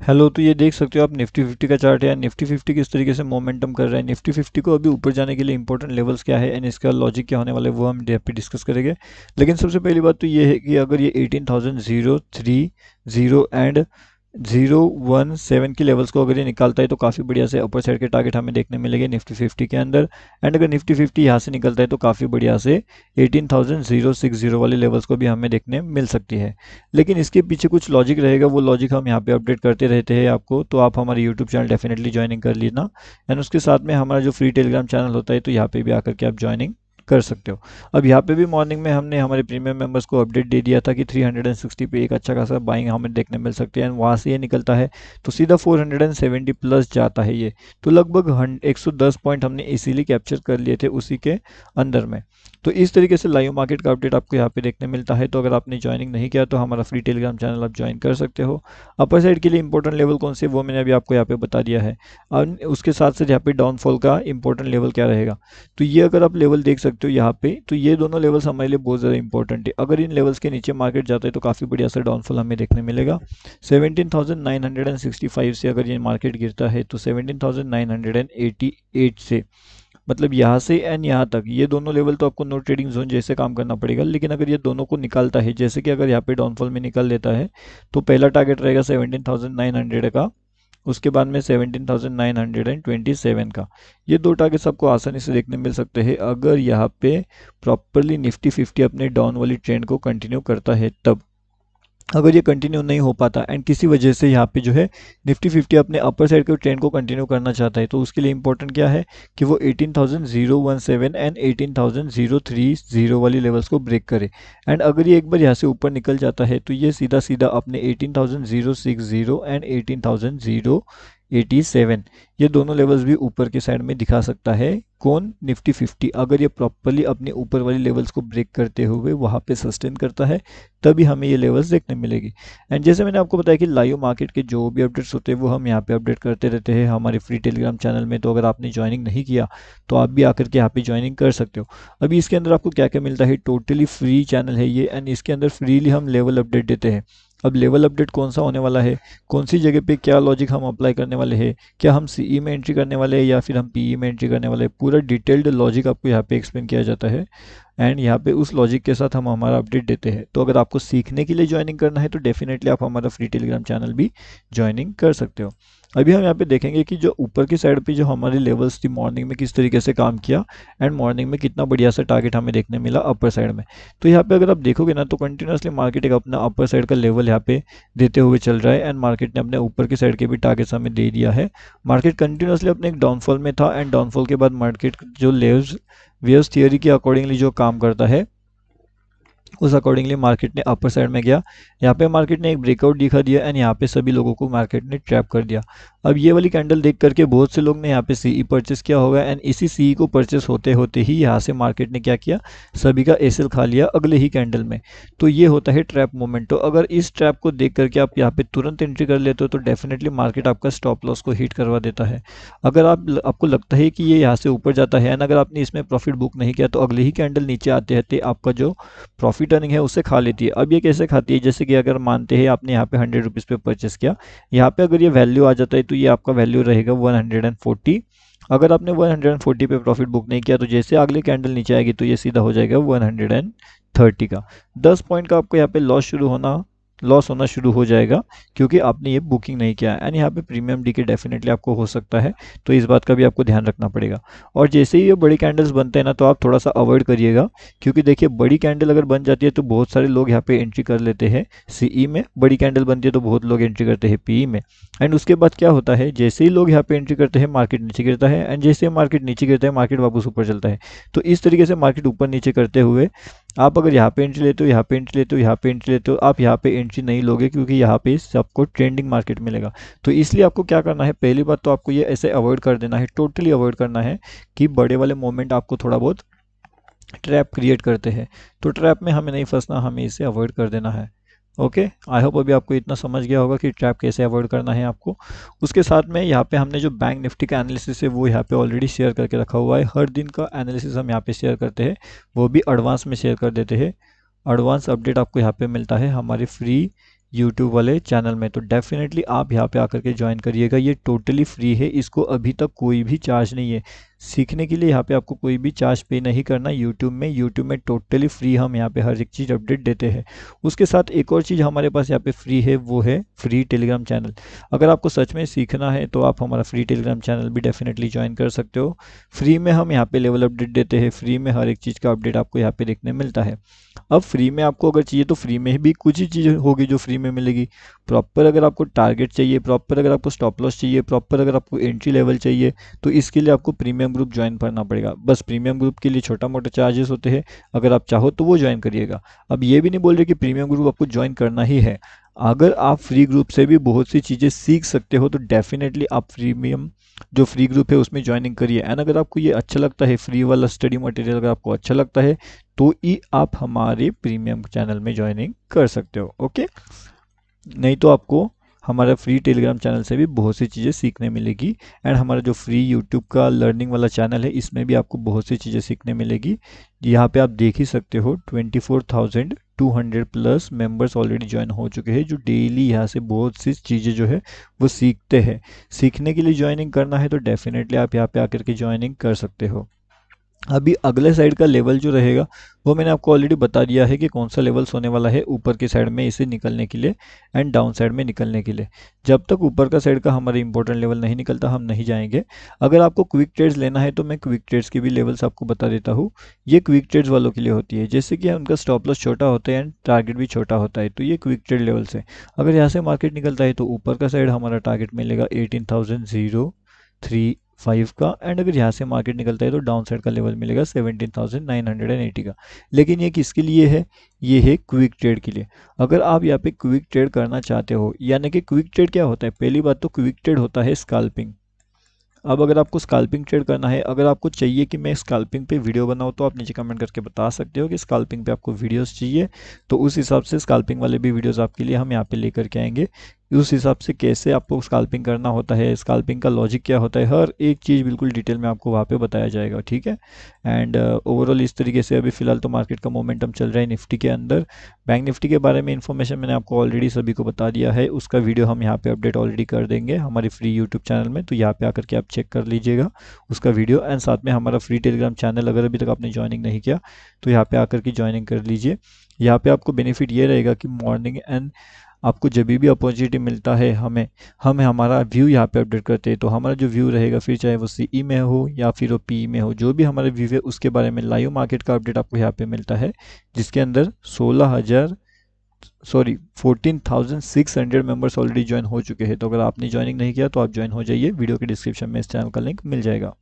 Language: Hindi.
हेलो तो ये देख सकते हो आप निफ्टी फिफ्टी का चार्ट है। निफ्टी फिफ्टी किस तरीके से मोमेंटम कर रहा है? निफ्टी फिफ्टी को अभी ऊपर जाने के लिए इंपॉर्टेंट लेवल्स क्या है एंड इसका लॉजिक क्या होने वाले वो हम यहाँ पे डिस्कस करेंगे। लेकिन सबसे पहली बात तो ये है कि अगर ये eighteen thousand zero three zero and zero one seven की लेवल्स को अगर ये निकालता है तो काफ़ी बढ़िया से अपर साइड के टारगेट हमें देखने मिलेंगे निफ्टी फिफ्टी के अंदर। एंड अगर निफ्टी फिफ्टी यहाँ से निकलता है तो काफ़ी बढ़िया से eighteen thousand zero six zero वाले लेवल्स को भी हमें देखने मिल सकती है। लेकिन इसके पीछे कुछ लॉजिक रहेगा, वो लॉजिक हम यहाँ पे अपडेट करते रहते हैं आपको तो आप हमारे यूट्यूब चैनल डेफिनेटली ज्वाइनिंग कर लेना। एंड उसके साथ में हमारा जो फ्री टेलीग्राम चैनल होता है तो यहाँ पे भी आकर के आप ज्वाइनिंग कर सकते हो। अब यहाँ पे भी मॉर्निंग में हमने हमारे प्रीमियम मेंबर्स को अपडेट दे दिया था कि 360 पे एक अच्छा खासा बाइंग हमें देखने मिल सकती है। एंड वहाँ से ये निकलता है तो सीधा 470 प्लस जाता है ये। तो लगभग 110 पॉइंट हमने इसीलिए कैप्चर कर लिए थे उसी के अंदर में। तो इस तरीके से लाइव मार्केट का अपडेट आपको यहाँ पे देखने मिलता है। तो अगर आपने ज्वाइनिंग नहीं किया तो हमारा फ्री टेलीग्राम चैनल आप ज्वाइन कर सकते हो। अपर साइड के लिए इंपॉर्टेंट लेवल कौन से, वो मैंने अभी आपको यहाँ पे बता दिया है। और उसके साथ साथ यहाँ पे डाउनफॉल का इंपॉर्टेंट लेवल क्या रहेगा? तो ये अगर आप लेवल देख सकते हो यहाँ पे तो ये दोनों लेवल्स हमारे लिए बहुत ज़्यादा इंपॉर्टेंट है। अगर इन लेवल्स के नीचे मार्केट जाता है तो काफ़ी बढ़िया सा डाउनफॉल हमें देखने मिलेगा। सेवनटीन से अगर ये मार्केट गिरता है तो सेवनटीन से। मतलब यहाँ से एंड यहाँ तक, ये दोनों लेवल तो आपको नो ट्रेडिंग जोन जैसे काम करना पड़ेगा। लेकिन अगर ये दोनों को निकालता है, जैसे कि अगर यहाँ पे डाउनफॉल में निकाल लेता है तो पहला टारगेट रहेगा सेवनटीन थाउज़ेंड नाइन हंड्रेड का। उसके बाद में seventeen thousand nine hundred and twenty seven का। ये दो टारगेट्स आपको आसानी से देखने मिल सकते हैं। अगर यहाँ पे प्रॉपरली निफ्टी फिफ्टी अपने डाउन वाली ट्रेंड को कंटिन्यू करता है, तब। अगर ये कंटिन्यू नहीं हो पाता एंड किसी वजह से यहाँ पे जो है निफ्टी फिफ्टी अपने अपर साइड के ट्रेंड को कंटिन्यू करना चाहता है तो उसके लिए इंपॉर्टेंट क्या है कि वो 18,017 एंड 18,030 वाली लेवल्स को ब्रेक करे। एंड अगर ये एक बार यहाँ से ऊपर निकल जाता है तो ये सीधा सीधा अपने 18,060 एंड 18,087 ये दोनों लेवल्स भी ऊपर के साइड में दिखा सकता है। कौन निफ्टी फिफ्टी? अगर ये प्रॉपरली अपने ऊपर वाली लेवल्स को ब्रेक करते हुए वहाँ पे सस्टेन करता है, तभी हमें ये लेवल्स देखने मिलेगी। एंड जैसे मैंने आपको बताया कि लाइव मार्केट के जो भी अपडेट्स होते हैं, वो हम यहाँ पे अपडेट करते रहते हैं हमारे फ्री टेलीग्राम चैनल में। तो अगर आपने ज्वाइनिंग नहीं किया तो आप भी आकर के यहाँ पे ज्वाइनिंग कर सकते हो। अभी इसके अंदर आपको क्या क्या मिलता है? टोटली फ्री चैनल है ये। एंड इसके अंदर फ्रीली हम लेवल अपडेट देते हैं। अब लेवल अपडेट कौन सा होने वाला है? कौन सी जगह पे क्या लॉजिक हम अप्लाई करने वाले हैं? क्या हम सीई में एंट्री करने वाले हैं या फिर हम पीई में एंट्री करने वाले हैं? पूरा डिटेल्ड लॉजिक आपको यहाँ पे एक्सप्लेन किया जाता है। एंड यहाँ पे उस लॉजिक के साथ हम हमारा अपडेट देते हैं। तो अगर आपको सीखने के लिए ज्वाइनिंग करना है तो डेफिनेटली आप हमारा फ्री टेलीग्राम चैनल भी ज्वाइनिंग कर सकते हो। अभी हम यहाँ पे देखेंगे कि जो ऊपर की साइड पे जो हमारी लेवल्स थी मॉर्निंग में किस तरीके से काम किया एंड मॉर्निंग में कितना बढ़िया सा टारगेट हमें देखने मिला अपर साइड में। तो यहाँ पे अगर आप देखोगे ना तो कंटिन्यूसली मार्केट एक अपना अपर साइड का लेवल यहाँ पे देते हुए चल रहा है एंड मार्केट ने अपने ऊपर की साइड के भी टारगेट्स हमें दे दिया है। मार्केट कंटिन्यूसली अपने एक डाउनफॉल में था एंड डाउनफॉल के बाद मार्केट जो लेव्स वेव्स थियरी के अकॉर्डिंगली जो काम करता है उस अकॉर्डिंगली मार्केट ने अपर साइड में गया। यहाँ पे मार्केट ने एक ब्रेकआउट दिखा दिया एंड यहाँ पे सभी लोगों को मार्केट ने ट्रैप कर दिया। अब ये वाली कैंडल देख करके बहुत से लोग ने यहाँ पे सीई परचेस किया होगा एंड इसी सीई को परचेस होते होते ही यहाँ से मार्केट ने क्या किया? सभी का एसएल खा लिया अगले ही कैंडल में। तो ये होता है ट्रैप मोमेंट तो अगर इस ट्रैप को देख करके आप यहाँ पे तुरंत एंट्री कर लेते हो तो डेफिनेटली मार्केट आपका स्टॉप लॉस को हिट करवा देता है। अगर आप आपको लगता है कि ये यहाँ से ऊपर जाता है एंड अगर आपने इसमें प्रॉफिट बुक नहीं किया तो अगले ही कैंडल नीचे आते आते आपका जो प्रॉफिट अर्निंग है, उसे खा लेती है। अब ये कैसे खाती है? जैसे कि अगर मानते हैं, आपने यहाँ पे हंड्रेड रुपीज़ पे परचेस किया, यहाँ पे अगर ये वैल्यू आ जाता है तो ये आपका वैल्यू रहेगा वन हंड्रेड एंड फोर्टी अगर आपने वन हंड्रेड एंड फोर्टी पे प्रॉफिट बुक नहीं किया तो जैसे अगले कैंडल नीचे आएगी तो ये सीधा हो जाएगा वन हंड्रेड एंड थर्टी का। दस पॉइंट का आपको यहाँ पे लॉस शुरू होना लॉस होना शुरू हो जाएगा, क्योंकि आपने ये बुकिंग नहीं किया। एंड यहाँ पे प्रीमियम डी के डेफिनेटली आपको हो सकता है तो इस बात का भी आपको ध्यान रखना पड़ेगा। और जैसे ही ये बड़ी कैंडल्स बनते हैं ना तो आप थोड़ा सा अवॉइड करिएगा, क्योंकि देखिए, बड़ी कैंडल अगर बन जाती है तो बहुत सारे लोग यहाँ पे एंट्री कर लेते हैं सीई में। बड़ी कैंडल बनती है तो बहुत लोग एंट्री करते हैं पीई में। एंड उसके बाद क्या होता है, जैसे ही लोग यहाँ पे एंट्री करते हैं मार्केट नीचे गिरता है। एंड जैसे मार्केट नीचे गिरता है मार्केट वापस ऊपर चलता है। तो इस तरीके से मार्केट ऊपर नीचे करते हुए आप अगर यहाँ पे एंट्री लेते हो, यहाँ पे एंट्री लेते हो, यहाँ पे एंट्री लेते हो, आप यहाँ पे एंट्री नहीं लोगे क्योंकि यहाँ पे आपको ट्रेंडिंग मार्केट मिलेगा। तो इसलिए आपको क्या करना है, पहली बात तो आपको ये ऐसे अवॉइड कर देना है टोटली अवॉइड करना है कि बड़े वाले मोमेंट आपको थोड़ा बहुत ट्रैप क्रिएट करते हैं। तो ट्रैप में हमें नहीं फंसना, हमें इसे अवॉइड कर देना है। ओके? आई होप अभी आपको इतना समझ गया होगा कि ट्रैप कैसे अवॉइड करना है आपको। उसके साथ में यहाँ पे हमने जो बैंक निफ्टी का एनालिसिस है, वो यहाँ पे ऑलरेडी शेयर करके रखा हुआ है। हर दिन का एनालिसिस हम यहाँ पे शेयर करते हैं। वो भी एडवांस में शेयर कर देते हैं। एडवांस अपडेट आपको यहाँ पे मिलता है। हमारे फ्री यूट्यूब वाले चैनल में तो डेफिनेटली आप यहाँ पे आकर के ज्वाइन करिएगा। ये टोटली फ्री है, इसको अभी तक कोई भी चार्ज नहीं है। सीखने के लिए यहाँ पे आपको कोई भी चार्ज पे नहीं करना। यूट्यूब में यूट्यूब में टोटली फ्री हम यहाँ पे हर एक चीज़ अपडेट देते हैं। उसके साथ एक और चीज़ हमारे पास यहाँ पे फ्री है, वो है फ्री टेलीग्राम चैनल अगर आपको सच में सीखना है तो आप हमारा फ्री टेलीग्राम चैनल भी डेफिनेटली ज्वाइन कर सकते हो। फ्री में हम यहाँ पर लेवल अपडेट देते हैं। फ्री में हर एक चीज़ का अपडेट आपको यहाँ पर देखने मिलता है। अब फ्री में आपको अगर चाहिए तो फ्री में भी कुछ ही चीज़ होगी जो फ्री में मिलेगी। प्रॉपर अगर आपको टारगेट चाहिए प्रॉपर अगर आपको स्टॉप लॉस चाहिए प्रॉपर अगर आपको एंट्री लेवल चाहिए तो इसके लिए आपको प्रीमियम ग्रुप ज्वाइन करना पड़ेगा। बस प्रीमियम ग्रुप के लिए छोटा मोटा चार्जेस होते हैं। अगर आप चाहो तो वो ज्वाइन करिएगा। अब ये भी नहीं बोल रहे कि प्रीमियम ग्रुप आपको ज्वाइन करना ही है। अगर आप फ्री ग्रुप से भी बहुत सी चीज़ें सीख सकते हो तो डेफिनेटली आप प्रीमियम जो फ्री ग्रुप है, उसमें ज्वाइनिंग करिए। एंड अगर आपको ये अच्छा लगता है फ्री वाला स्टडी मटेरियल अगर आपको अच्छा लगता है तो ही आप हमारे प्रीमियम चैनल में ज्वाइनिंग कर सकते हो ओके नहीं तो आपको हमारा फ्री टेलीग्राम चैनल से भी बहुत सी चीज़ें सीखने मिलेगी। एंड हमारा जो फ्री यूट्यूब का लर्निंग वाला चैनल है, इसमें भी आपको बहुत सी चीज़ें सीखने मिलेगी। यहाँ पे आप देख ही सकते हो twenty four thousand two hundred plus members already join हो चुके हैं, जो डेली यहाँ से बहुत सी चीज़ें जो है, वो सीखते हैं। सीखने के लिए ज्वाइनिंग करना है तो डेफिनेटली आप यहाँ पे आकर के ज्वाइनिंग कर सकते हो। अभी अगले साइड का लेवल जो रहेगा, वो मैंने आपको ऑलरेडी बता दिया है कि कौन सा लेवल्स होने वाला है ऊपर के साइड में इसे निकलने के लिए एंड डाउन साइड में निकलने के लिए। जब तक ऊपर का साइड का हमारा इंपॉर्टेंट लेवल नहीं निकलता, हम नहीं जाएँगे। अगर आपको क्विक ट्रेड्स लेना है तो मैं क्विक ट्रेड्स के भी लेवल्स आपको बता देता हूँ। ये क्विक ट्रेड्स वालों के लिए होती है। जैसे कि उनका स्टॉप लॉस छोटा होता है एंड टारगेट भी छोटा होता है तो ये क्विक ट्रेड लेवल्स है। अगर यहाँ से मार्केट निकलता है तो ऊपर का साइड हमारा टारगेट मिलेगा eighteen thousand zero three five का एंड अगर यहाँ से मार्केट निकलता है तो डाउन साइड का लेवल मिलेगा seventeen thousand nine hundred and eighty का। लेकिन ये किसके लिए है? ये है क्विक ट्रेड के लिए। अगर आप यहाँ पे क्विक ट्रेड करना चाहते हो, यानी कि क्विक ट्रेड क्या होता है? पहली बात तो क्विक ट्रेड होता है स्काल्पिंग अब अगर आपको स्काल्पिंग ट्रेड करना है, अगर आपको चाहिए कि मैं स्काल्पिंग पे वीडियो बनाऊँ तो आप नीचे कमेंट करके बता सकते हो कि स्काल्पिंग पे आपको वीडियोस चाहिए। तो उस हिसाब से स्काल्पिंग वाले भी वीडियोस आपके लिए हम यहाँ पे लेकर के आएँगे। उस हिसाब से कैसे आपको स्काल्पिंग करना होता है स्काल्पिंग का लॉजिक क्या होता है हर एक चीज़ बिल्कुल डिटेल में आपको वहाँ पे बताया जाएगा ठीक है? एंड ओवरऑल uh, इस तरीके से अभी फ़िलहाल तो मार्केट का मोमेंटम चल रहा है निफ्टी के अंदर। बैंक निफ्टी के बारे में इन्फॉर्मेशन मैंने आपको ऑलरेडी सभी को बता दिया है उसका वीडियो हम यहाँ पे अपडेट ऑलरेडी कर देंगे हमारे फ्री यूट्यूब चैनल में तो यहाँ पे आकर के आप चेक कर लीजिएगा उसका वीडियो एंड साथ में हमारा फ्री टेलीग्राम चैनल अगर अभी तक आपने ज्वाइनिंग नहीं किया तो यहाँ पे आकर के ज्वाइनिंग कर लीजिए। यहाँ पे आपको बेनिफिट ये रहेगा कि मॉर्निंग एंड आपको जब भी अपॉर्चुनिटी मिलता है, हमें, हम, हमारा व्यू यहाँ पे अपडेट करते हैं। तो हमारा जो व्यू रहेगा फिर चाहे वो सीई में हो या फिर वो पी में हो, जो भी हमारा व्यू है, उसके बारे में लाइव मार्केट का अपडेट आपको यहाँ पे मिलता है, जिसके अंदर सोलह हज़ार sorry fourteen thousand six hundred members already join हो चुके हैं। तो अगर आपने ज्वाइनिंग नहीं किया तो आप ज्वाइन हो जाइए। वीडियो के डिस्क्रिप्शन में इस चैनल का लिंक मिल जाएगा।